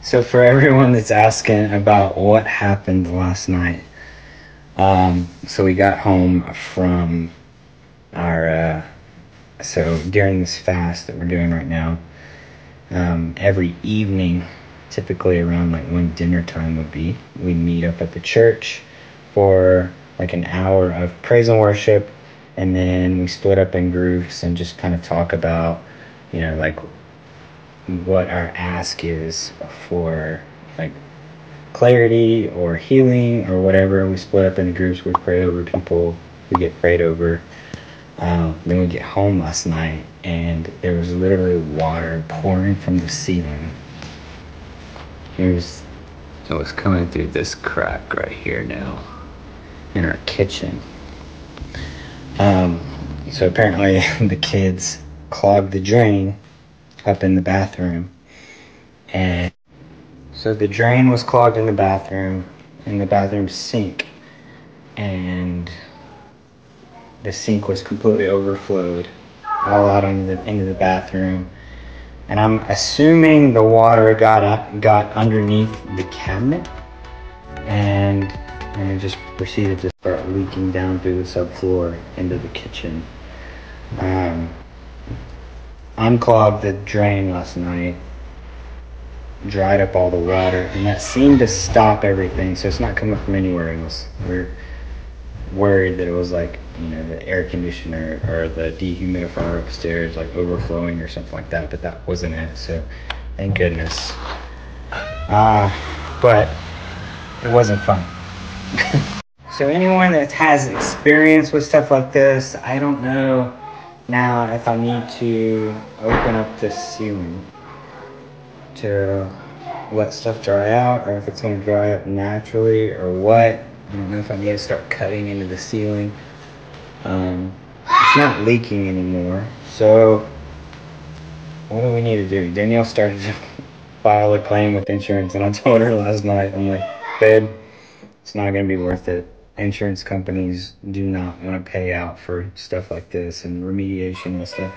So for everyone that's asking about what happened last night, um, so we got home from our uh, so during this fast that we're doing right now, um, every evening, typically around like when dinner time would be, we meet up at the church for like an hour of praise and worship, and then we split up in groups and just kind of talk about, you know, like what our ask is for like clarity or healing or whatever. We split up into groups. We pray over people. We get prayed over. Um, then we get home last night and there was literally water pouring from the ceiling. Here's it was coming through this crack right here now in our kitchen. Um, so apparently the kids clogged the drain up in the bathroom. And so the drain was clogged in the bathroom in the bathroom sink. And the sink was completely overflowed all out into the, into the bathroom. And i'm assuming the water got up, got underneath the cabinet. And and it just proceeded to start leaking down through the subfloor into the kitchen. Um, unclogged the drain last night. Dried up all the water and that seemed to stop everything so it's not coming from anywhere else. We're worried that it was like you know the air conditioner or the dehumidifier upstairs like overflowing or something like that but that wasn't it so thank goodness. Uh, but it wasn't fun. So anyone that has experience with stuff like this i don't know now if i need to open up the ceiling to let stuff dry out or if it's going to dry up naturally or what I don't know if I need to start cutting into the ceiling. Um, it's not leaking anymore. So, what do we need to do? Danielle started to file a claim with insurance, and I told her last night, I'm like, babe, it's not going to be worth it. Insurance companies do not want to pay out for stuff like this and remediation and stuff.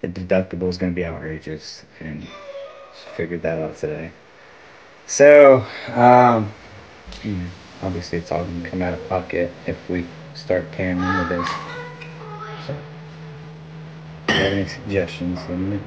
The deductible is going to be outrageous, and she figured that out today. So, um, hmm obviously it's all gonna come out of pocket if we start paying into this. So, if you have any suggestions, let me.